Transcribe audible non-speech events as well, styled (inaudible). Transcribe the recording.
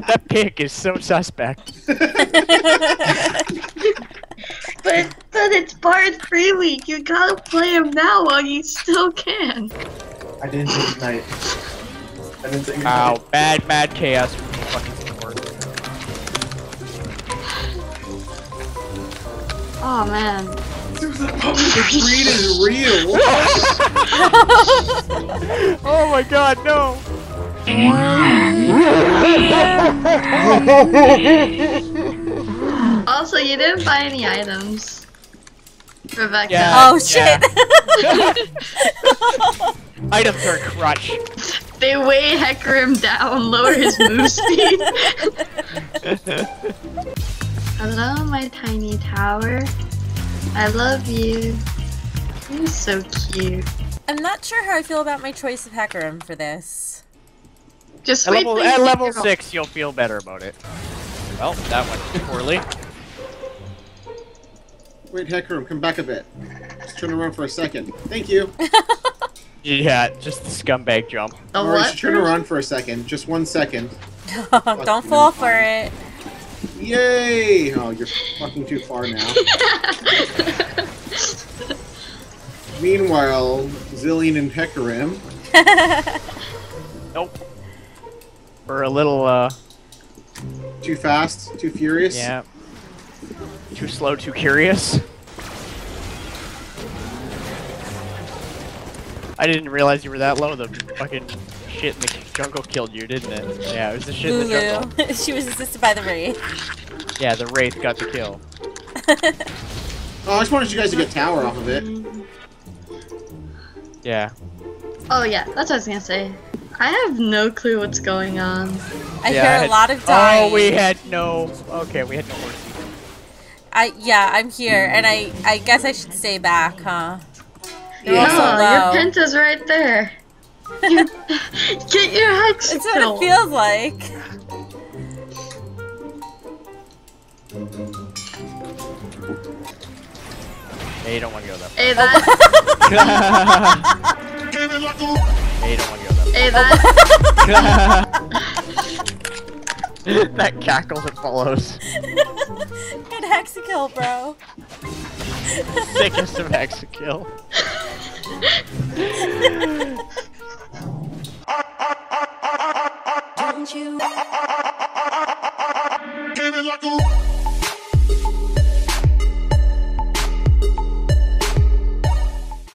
that, that pick is so suspect. (laughs) But but it's part three week. You gotta play him now while you still can. I didn't say goodnight. I didn't say goodnight. Wow, bad, bad chaos from the fucking support. Oh man. The greed is real. (laughs) (laughs) Oh my god, no! Also, you didn't buy any items. Rebecca. Yeah. Oh shit! (laughs) Items are crutch. They weigh Hecarim down, lower his move speed. (laughs) Hello, my tiny tower. I love you. You're so cute. I'm not sure how I feel about my choice of Hecarim for this. Just At wait level, at level 6, you'll feel better about it. Well, that went poorly. Wait, Hecarim, come back a bit. Just turn around for a second. Thank you. (laughs) Yeah, just the scumbag jump. The Alright, just turn around for a second. Just one second. (laughs) Don't fall for it. Yay! Oh, you're fucking too far now. (laughs) Meanwhile, Zilean and Hecarim. Nope. We're a little, uh, Too fast, too furious. yeah. Too slow, too curious. I didn't realize you were that low. The fucking shit in the jungle killed you, didn't it? Yeah, it was the shit in the jungle. (laughs) She was assisted by the Wraith. Yeah, the wraith got the kill. (laughs) Oh, I just wanted you guys to get tower off of it. Yeah. Oh yeah, that's what I was gonna say. I have no clue what's going on. I yeah, hear I a had- lot of dying. Oh, we had no. Okay, we had no more. I yeah, I'm here, and I I guess I should stay back, huh? You're Yeah. also no, low. your penta's right there. You, (laughs) get your hex That's what it feels like. Hey, you don't want to go that. Hey (laughs) that, (laughs) hey, you don't want to go that. (laughs) that cackle that follows. (laughs) Good hexakill, bro. Sickest of hexakill. Don't you?